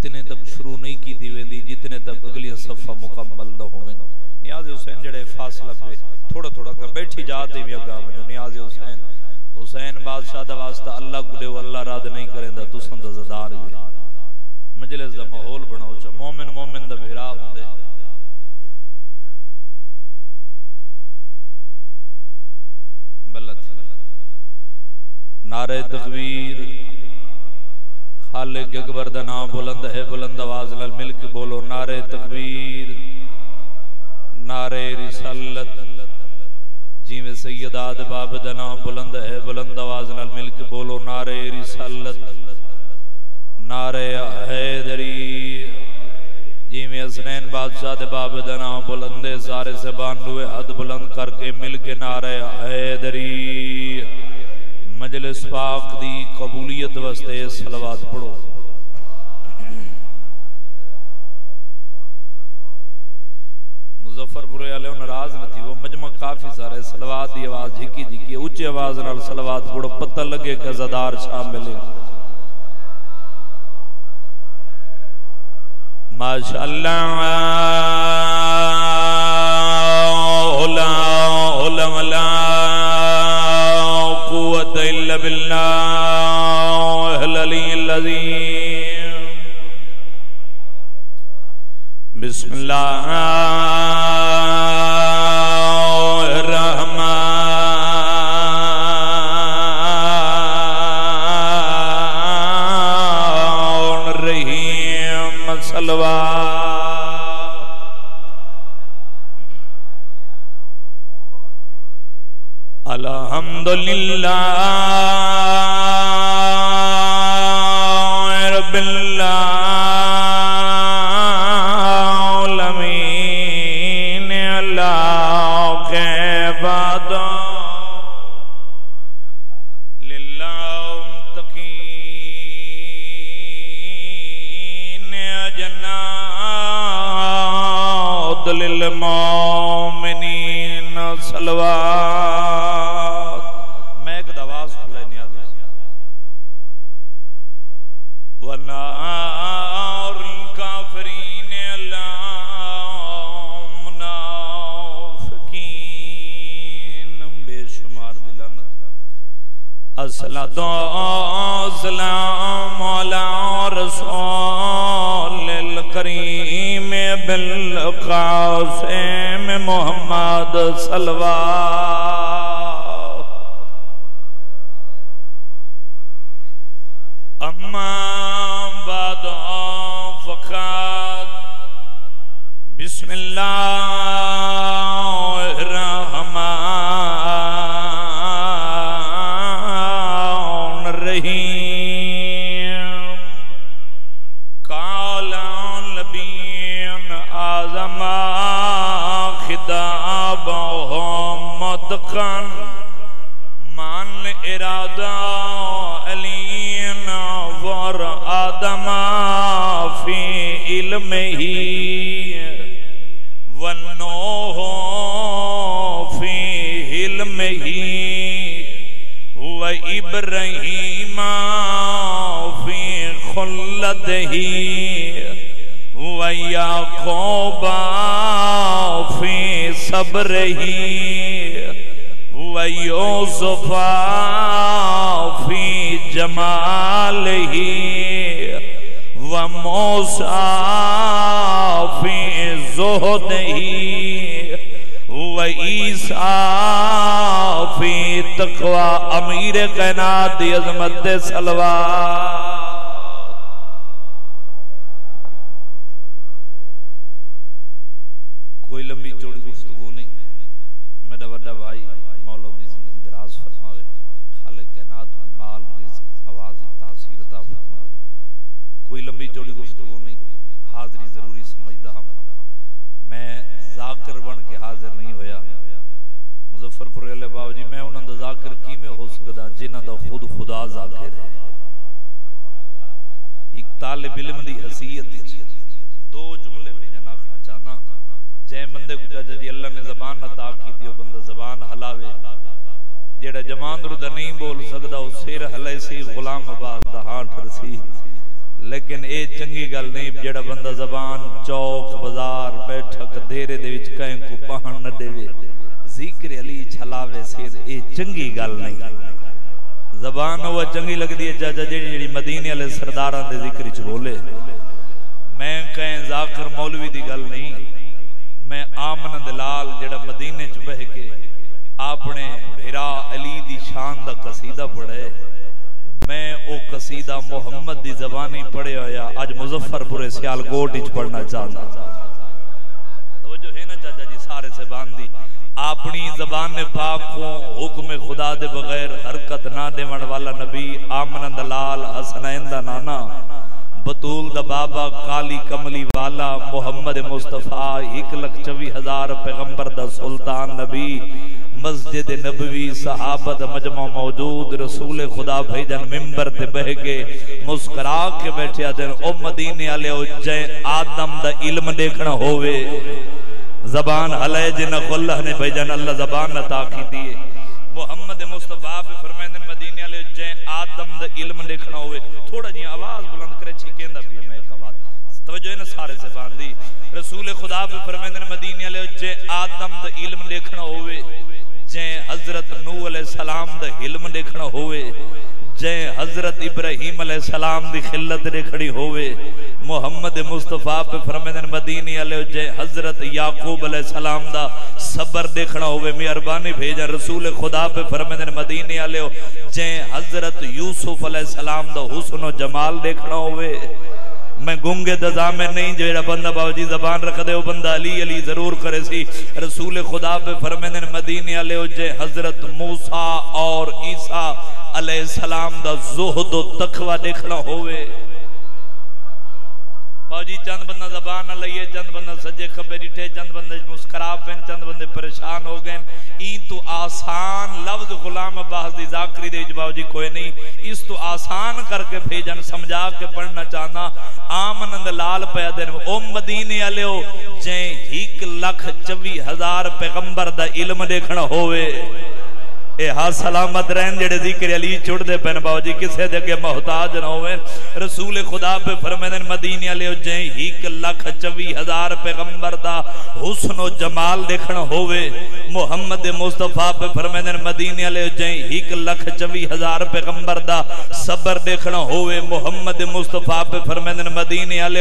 اتنے تک شروع نہیں کی دی ویندی، جتنے تک اگلی صفحہ مکمل نہ ہوئے نیاز حسین جڑے فاصلہ پہ تھوڑا تھوڑا کر بیٹھی جاتے بھی اگا میں نیاز حسین۔ حسین بادشاہ دا واسطہ اللہ کو دے اللہ راد نہیں کریں دا تسن دا زدار ہوئے مجلس دا ماحول بناو چا۔ مومن مومن دا بھرا ہوں دے بلت نعرہ تکبیر خالق اکبر دا نام بلند ہے، بلند آواز نال مل کے بولو، نعرہ تکبیر، نعرہ رسالت۔ جی میں سید آد باب دا نام بلند ہے، بلند آواز نال مل کے بولو، نعرہ رسالت۔ نعرہ حیدری۔ جی میں حسنین بادشاہ دے باب دا نام بلند ہے، سارے سے باندوے حد بلند کر کے مل کے نعرہ حیدری۔ مجلس پاک دی قبولیت وستے صلوات پڑھو۔ مظفر پورے والے ناراض نہ تھی، وہ مجمع کافی سارے صلوات دی آواز، جھکی جھکی، اونچی آواز نال صلوات پڑھو، پتہ لگے کہ زدار شامل ہے۔ ماشاءاللہ لا علم لا إلا بالله العلي العظيم بسم الله. الحمد رب العالمین اللہ کے بعد للہ تقین جنات للمومنین صلوات الصلاة والسلام على رسول الكريم بالقاسم محمد صلوات اما بعد فقط بسم الله فی ويوسف في جماله وموسى في و عیسیٰ فی تقوی امیر کائنات دی عظمت سلوات صلوات کوئی لمبی چوڑی گفتگو نہیں میرا بڑا بھائی مولوی دی زندگی دراز فرماوے خالق کائنات میں مال رزق آواز تاثیر عطا فرماوے کوئی لمبی چوڑی گفتگو نہیں، حاضری ضروری سمجھدا ہم میں ذاکر بن کے حاضر نہیں ہویا۔ مظفر پور والے باو جی میں انہاں دا ذاکر کیویں ہو سکدا جنہاں دا خود خدا ذاکر ہے؟ ایک طالب علم دی حیثیت دو جملے میں جنا آکھنا چاہنا۔ جے بندے کو چاچا جی اللہ نے زبان عطا کی تھی، وہ بندہ زبان ہلاوے۔ جیڑا جمان درد نہیں بول سکدا او سیر ہلے سی غلام عباس دا ہاں ٹرسی لیکن اے چنگی گل نہیں جڑا بندہ زبان چوک بازار بیٹھک دیرے دے وچ کہیں کو پہن نہ دے، ذکر علی چھلاوے سیر اے چنگی گل نہیں۔ زبان وہ چنگی لگ دی ہے جاجا جیڑی جیڑی مدینے علیہ سرداران دے ذکر چ بولے۔ میں کہیں ذاکر مولوی دی گل نہیں، میں آمن دلال جڑا مدینے چ بہ کے اپنے بھرا علی دی شان دا قصیدہ پڑھے میں او قصیدہ محمد دی زبانی پڑھے آیا۔ آج مظفر پورے سیال گوٹ اچ پڑھنا چاہتا۔ توجہ ہے نا چاچا جی سارے سے باندھی اپنی زبان پاک کو حکم خدا دے بغیر حرکت نہ دے والا نبی آمن دلال حسنین دا نانا۔ بطول دا بابا کالی کملی والا محمد مصطفیٰ ایک لکھ چوی ہزار پیغمبر دا سلطان نبی مسجد نبوی صحابت مجمع موجود رسول خدا بھیجن ممبر تے بہ کے مسکرا کے بیٹھے آدھن او مدینے آلے او جائیں آدم دا علم دیکھنا ہوئے زبان حلے جن اللہ نے بھیجن، اللہ زبان نتا کی دیئے۔ محمد مصطفیٰ پہ فرمائن مدینے آلے جائیں، آدم دا علم لکھنا ہوئے، تھوڑا جی آواز بلند کرے چھکیں دا بھی میں ایک آواز۔ توجہ ہے نا سارے سے باندھی رسول خدا پہ فرمائن مدینے آلے جائیں، آدم دا علم لکھنا ہوئے، جائیں حضرت نو علیہ السلام دا علم لکھنا ہوئے۔ جائیں حضرت ابراہیم علیہ السلام دی خلت دیکھنی ہوئے محمد مصطفیٰ پہ فرمیدن مدینی علیہ جائیں حضرت یعقوب علیہ السلام دا صبر دیکھنا ہوئے میاربانی بھیجا، رسول خدا پہ فرمیدن مدینی علیہ جائیں حضرت یوسف علیہ السلام دا حسن و جمال دیکھنا ہوئے میں گنگے دزا میں نہیں جو بندہ باو جی زبان رکھ دے وہ بندہ علی علی ضرور کرے سی۔ رسول خدا پہ فرمیدن مدینی علیہ جے حضرت موسیٰ اور عیسیٰ علیہ السلام دا زہد و تقوی دیکھنا ہوئے۔ فوجی چند بندہ زبان نہ لئیے، چند بندہ سجے خبری ڈٹھے چند بندہ مسکراب ہیں چند بندے پریشان ہو گئے۔ این تو آسان لفظ غلام عباس دی ذاکری دے جباو جی کوئی نہیں۔ اس تو آسان کر کے بھیجن، سمجھا کے پڑھنا چاہنا۔ آمنند لال پہ دن او مدینے علیہ ہو جائیں ہیک لکھ چوی ہزار پیغمبر دا علم دیکھنا ہوئے۔ اے ہاں سلامت رہن جڑے ذکر علی چھوڑ دے پہن، باو جی کسے دے کے محتاج نہ ہوئے۔ رسول خدا پہ فرمیدن مدینی علی جائیں ہیک لکھ چوی ہزار پیغمبر دا حسن و جمال دیکھنا ہوئے۔ محمد مصطفیٰ پہ فرمیدن مدینی علی جائیں ہیک لکھ چوی ہزار پیغمبر دا صبر دیکھنا ہوئے۔ محمد مصطفیٰ پہ فرمیدن مدینی علی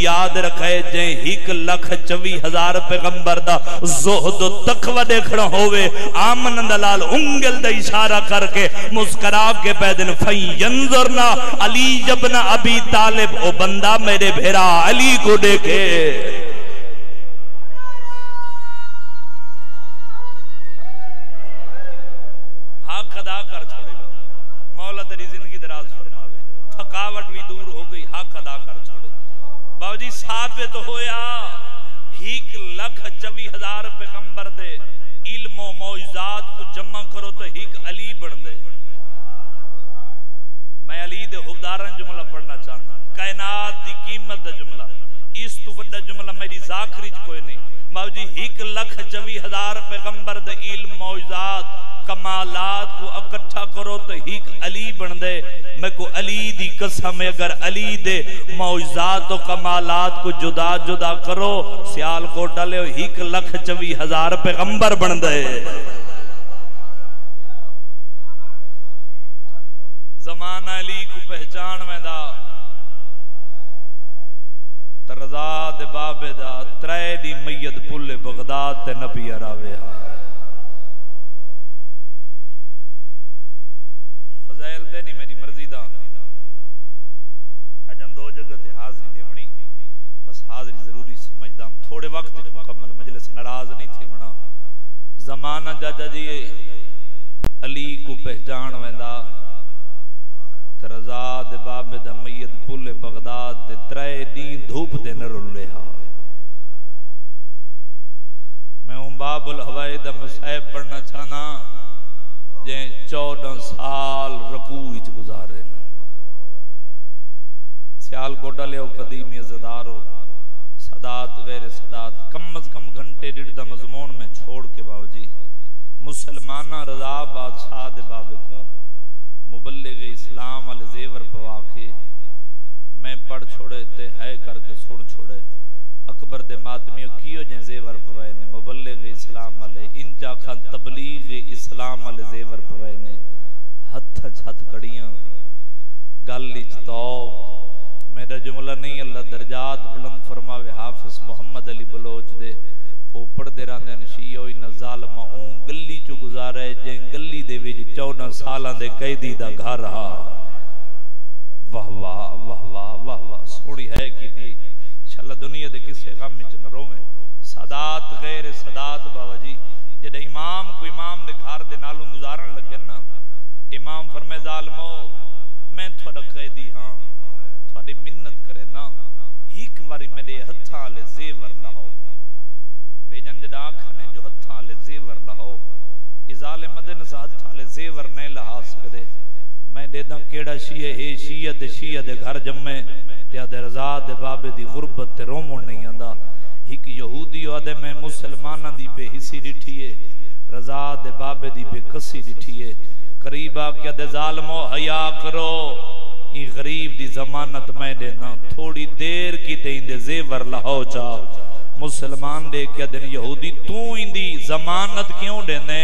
یاد رکھے جائیں ہیک لکھ چوی ہزار پیغمبر دا زہد و تقوی دیکھنا ہوئے۔ آمن دلال انگ انگل دا اشارہ کر کے مسکرا کے پیدن فینظرنا علی جبن ابی طالب، او بندہ میرے بھیرا علی کو دیکھے حق ادا کر چھوڑے گا مولا تیری زندگی دراز فرماوے تھکاوٹ بھی دور ہو گئی حق ادا کر چھوڑے باو جی ثابت ہویا ہیک لکھ چوی ہزار پیغمبر دے علم و موجزات کو جمع کرو تو ہیک علی بن دے میں علی دے حبدارن جملہ پڑھنا چاہتا کائنات دی قیمت دا جملہ۔ اس تو بڑا جملہ میری ذاکری کوئی نہیں۔ باو جی ہیک لکھ چوی ہزار پیغمبر دے علم، موجزات، کمالات کو اکٹھا کرو تو ہیک علی بن دے۔ میں کو علی دی قسم اگر علی دے معجزات و کمالات کو جدا جدا کرو سیال کو ڈالے ہیک لکھ چوی ہزار پیغمبر بن دے۔ زمان علی کو پہچان میں دا۔ ترزاد باب دا ترے دی میت پل بغداد تے نبی عراوے ہاں فضائل دے نہیں میری مرضی دا۔ اجن دو جگہ تے حاضری دیونی بس حاضری ضروری سمجھدام تھوڑے وقت مکمل مجلس نراز نہیں تھی منا زمانہ جاجا جی علی کو پہچان ویندا۔ ترزاد باب دا میت پل بغداد تے ترے دین دھوپ دے نہ رلے ہا میں ہوں باب الہوائی دا مسائب پڑھنا چاہنا۔ جیں چودہ سال رکوع اچ گزارے سیال کو ڈلے ہو قدیمی زدارو صدات غیر صدات کم از کم گھنٹے ڈڑ دا مضمون میں چھوڑ کے باو جی۔ مسلمانہ رضا بادشاہ دے باب کو مبلغ اسلام علی زیور پوا کے میں پڑھ چھوڑے تے ہے کر کے سن چھوڑے۔ اکبر دے ماتمیوں کیو جن زیور پوائے نے؟ مبلغ اسلام علیہ انجا خان تبلیغ اسلام علیہ زیور پوائے نے، ہتھ چھت کڑیاں گالی چتوب میرا جملہ نہیں، اللہ درجات بلند فرماوے، حافظ محمد علی بلوچ دے۔ او پڑھ دے راندے نشیعو انہ ظالمہ اون گلی چو گزارے جن گلی دے ویج چونہ سالان دے قیدی دا گھر رہا واہ واہ واہ واہ واہ واہ سوڑی ہے کی دی؟ انشاءاللہ دنیا دے کسے غم میں چنروں میں صدات غیر صدات بابا جی جدہ امام کو امام دے گھار دے نالوں گزارن لگے نا، امام فرمے ظالمو، میں تھوڑا قیدی ہاں تھوڑی منت کرے نا ہیک واری میرے ہتھاں لے زیور لہو بے جن جدہ آنکھنے جو ہتھاں لے زیور لہو ازال مدن سا ہتھاں لے زیور نہیں لہا سکدے میں دے دن کیڑا شیعہ ہے، شیعہ دے شیعہ دے گھر جمعے تیا دے رضا دے بابے دی غربت تے رومون نہیں آندا۔ ہک یہودی آدھے میں مسلمانہ دی بے حصی ڈٹھیے رضا دے بابے دی بے کسی ڈٹھیے قریبا کیا دے ظالمو، حیا کرو۔ ای غریب دی زمانت میں دینا تھوڑی دیر کی دے اندے زیور لہو چا مسلمان دے کیا دن یہودی تو اندی زمانت کیوں دینے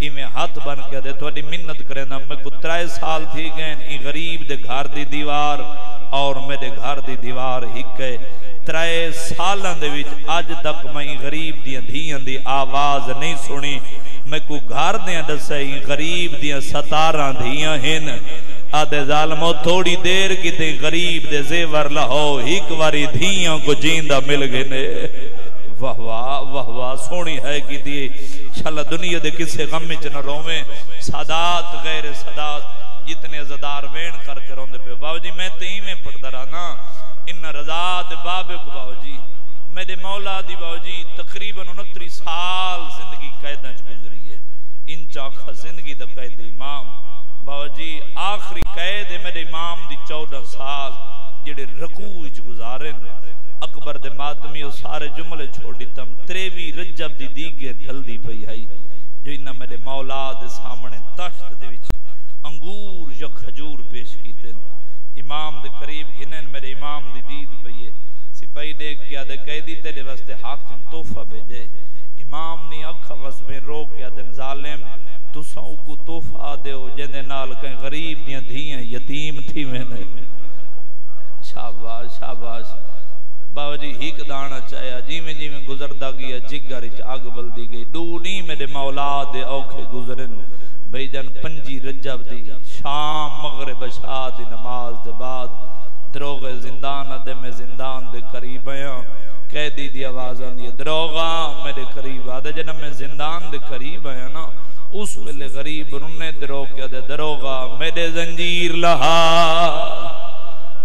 ای میں ہاتھ بن کے دے توڑی منت کرے نا میں کو ترائے سال تھی گئے، ای غریب دے گھار دی دیوار اور میرے گھار دی دیوار ہک ہکے ترائے سالان دے وچ آج تک میں غریب دی اندھیاں دی آواز نہیں سنی۔ میں کو گھار دیاں دسے ای غریب دیاں ستاراں دھیاں ہن۔ آدھے ظالمو تھوڑی دیر کی تے غریب دے زیور لہو ہک واری دھیاں کو جیندہ مل گئے واہ واہ واہ واہ، سونی ہے کی دیئے انشاءاللہ دنیا دے کسے غم میں چنہ رومیں سادات، غیر سادات، جتنے زدار وین کر کے روندے پہ باو جی میں تہیں میں پڑھتا رہا ان رضا دے بابے باو جی میرے مولا دی باو جی تقریباً انتری سال زندگی قیدہ چ گزری ہے۔ ان چاکھا زندگی دا قید امام۔ باو جی آخری قید میرے امام دی چودہ سال جڑے رکوع چ گزارن اکبر دے ماتمی اور سارے جملے چھوڑ دیتم تریوی رجب دی دیگے ڈھل دی پئی ہے جو انہ میرے مولا دے سامنے تشت دے وچ انگور یا کھجور پیش کیتے ہیں امام دے قریب گھنن میرے امام دی دید پئیے سپاہی دیکھ کیا دے قیدی تیرے واسطے حاکم تحفہ بھیجے۔ امام نے اکھا وس میں رو کیا دن ظالم تسا اوکو تحفہ دیو جندے نال کہیں غریب دیاں دھیاں یتیم تھی میں نے۔ شاباش شاباش۔ باو جی ہیک دانا چاہیا جی میں جی میں گزردہ گیا جگر چ آگ بلدی گئی۔ دو نہیں میرے مولا دے اوکھے گزرن۔ بھئی جن پنجی رجب دی شام مغرب شاہ دی نماز دے بعد دروغ زندان دے میں زندان دے قریب آیا۔ قیدی دی آواز آندی دروغا، میرے قریب آدھے جنہ میں زندان دے قریب آیا نا۔ اس ویلے غریب رنے دروغ کیا دے، دروغا، میرے زنجیر لہا۔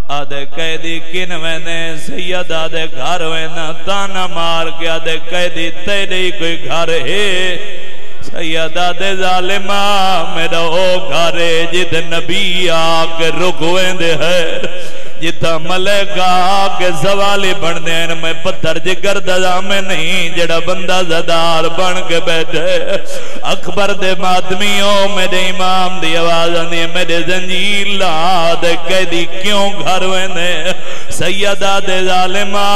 آدھے قیدی کن وینے سید آدھے گھر وینا تانا مار کے آدھے قیدی، تیرے کوئی گھر ہے۔ سیدہ دے ظالمہ میرا او گھارے جد نبی آکے رکویں دے ہے جتا ملکہ آکے سوالی بڑھ دین میں پتھر جگر دزا میں نہیں، جڑا بندہ زدار بن کے بیٹھے۔ اکبر دے مادمیوں، میرے امام دی آواز آنی، میرے زنجیر لا دے قیدی کیوں گھر وینے؟ سیدہ دے ظالمہ،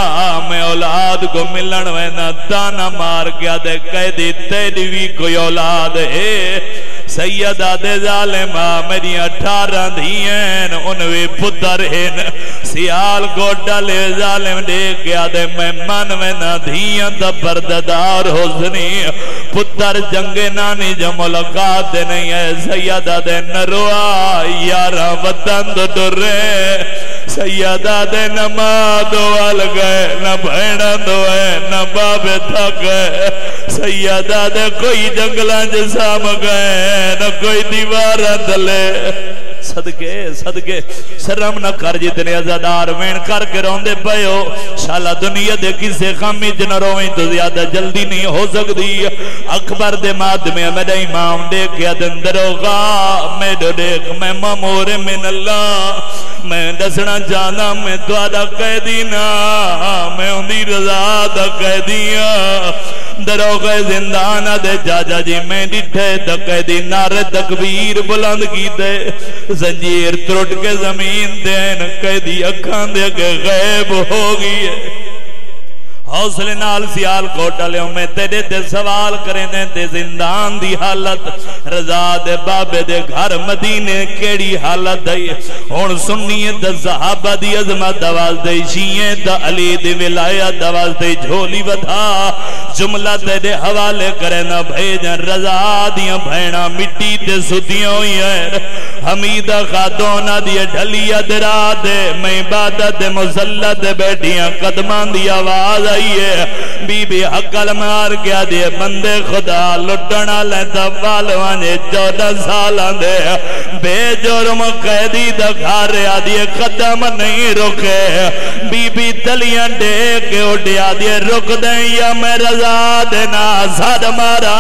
میں اولاد کو ملن وینا، دانا مار کیا دے قیدی تیری بھی کوئی اولاد ہے۔ سیدہ دے ظالمہ میری اٹھارہ دھیین انوی پتر ہیں سیال گوڑا لے ظالم دے گیا دے میں من میں نہ دھیاں دا برددار حسنی۔ پتر جنگ نانی جو ملکات نہیں ہے، سیدہ دے نروا یارہ وطن دو ڈر رہے سیدہ دے ماں وال گئے، نہ بھیڑا دوئے نہ باب تھک گئے سیدہ دے کوئی جنگلان جسام گئے، نہ کوئی دیوارہ دلے۔ صدقے صدقے۔ شرم نہ کر جتنے ازادار وین کر کے رون روندے پہو شالا دنیا دے کسے خامی جنہ روئیں تو زیادہ جلدی نہیں ہو سکتی۔ اکبر دے ماد میں میرے امام دیکھیا دندروغا میرے دیکھ، میں ممور من اللہ۔ میں دسنا جانا میں دوادہ کہہ دینا میں اندی رضا دا کہہ دروغے زندانہ زندان دے جاجا جی میں ڈٹھے دکے دی نار تکبیر بلند کی دے زنجیر ترٹ کے زمین دین، قیدی اکھان دے کے غیب ہو گئی ہے۔ حوصلے نال سیال کوٹا لے، میں تیرے دے سوال کریں دے تے زندان دی حالت، رضا دے بابے دے گھر مدینے کیڑی حالت دے ہون سنیے دا صحابہ دی عظمت دواز دے شیئے دا علی دی ولایہ دواز دے جھولی ودھا جملہ تیرے حوالے کریں نا بھیجن رضا دیاں بھینا مٹی تے سدیاں ہوئی ہے حمیدہ خاتونہ دی ڈھلیا درا دے، میں عبادت مسلط بیٹھیاں قدمان دی آواز آئی آئیے بی بی حقل مار گیا دے۔ بندے خدا لٹنا لیتا والوانے چودہ سالان دے۔ بے جرم قیدی دکھا رہا دے، قدم نہیں رکے بی بی تلیاں دے کے اٹھیا دے، رک دیں یا میں رضا دینا؟ ساد مارا۔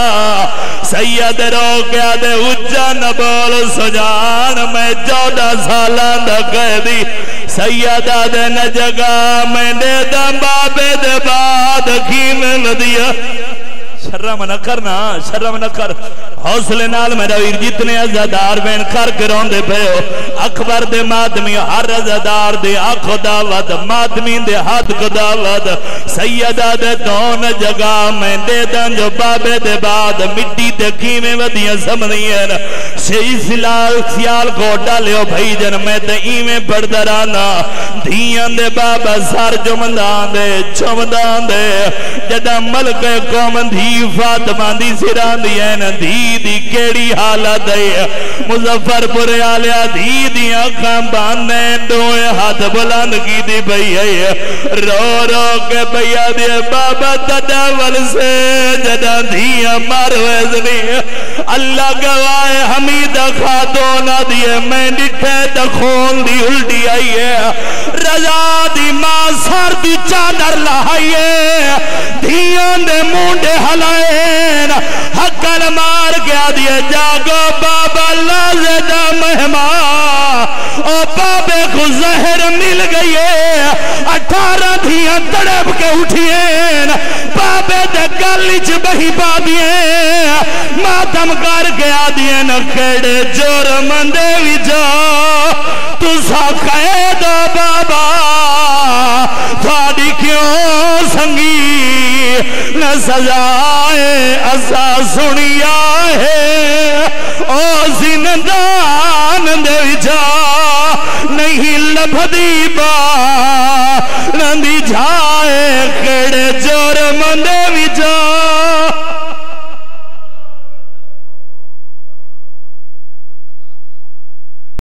سید رو گیا دے اجا نبول سجان۔ میں چودہ سالان دا قیدی سیدہ دے نجگا میں دے دم بابے دے باد کی میں ندیا شرم نہ کرنا، شرم نہ کر۔ حوصلے نال میرا ویر، جتنے عزادار بین کر کے رون دے پہ ہو، اکبر دے مادمی، ہر عزادار دے آنکھو دعوت مادمی دے ہاتھ کو دعوت سیدہ دے دون جگہ میں دے دن جو بابے دے بعد، مٹی دے کیمیں ودیاں سمنین شئی سلال سیال کو ڈالے ہو بھائی جن، میں دے ایمیں بردرانا دھیاں دے بابا سار جمدان دے چمدان دے۔ جدہ ملک قوم دھی، فاطمہ دی سران دی این دھی دی کیڑی حالت ہے؟ مظفر پر آلیا دھی دی آنکھاں باندھے دوئے ہاتھ بلند کی دی بھئی ہے۔ رو رو کے بھئیا دی بابا تداول سے جدا دھی مار ویزنی اللہ گوائے حمید خاتونہ دیئے میں ڈٹھے دخون دی الٹی آئی ہے۔ رضا دی ماں سار دی چادر لہائیے، دھیان دے مونڈے حلائین حقل مار گیا دیے جاگو بابا لازدہ مہمہ او بابے کو زہر مل گئی ہے، اٹھارہ دھیاں تڑپ کے اٹھئین بابے دے گلیچ بہی بابیے۔ ماتم کر گیا دیے نکڑے جور مندے وی جا۔ تو قید بابا تھاڑی کیوں سنگی؟ نہ سزائے اسا سنیا ہے۔ او زندان دے جا نہیں لبھدی با نندی جائے کڑے جور مندے بھی جا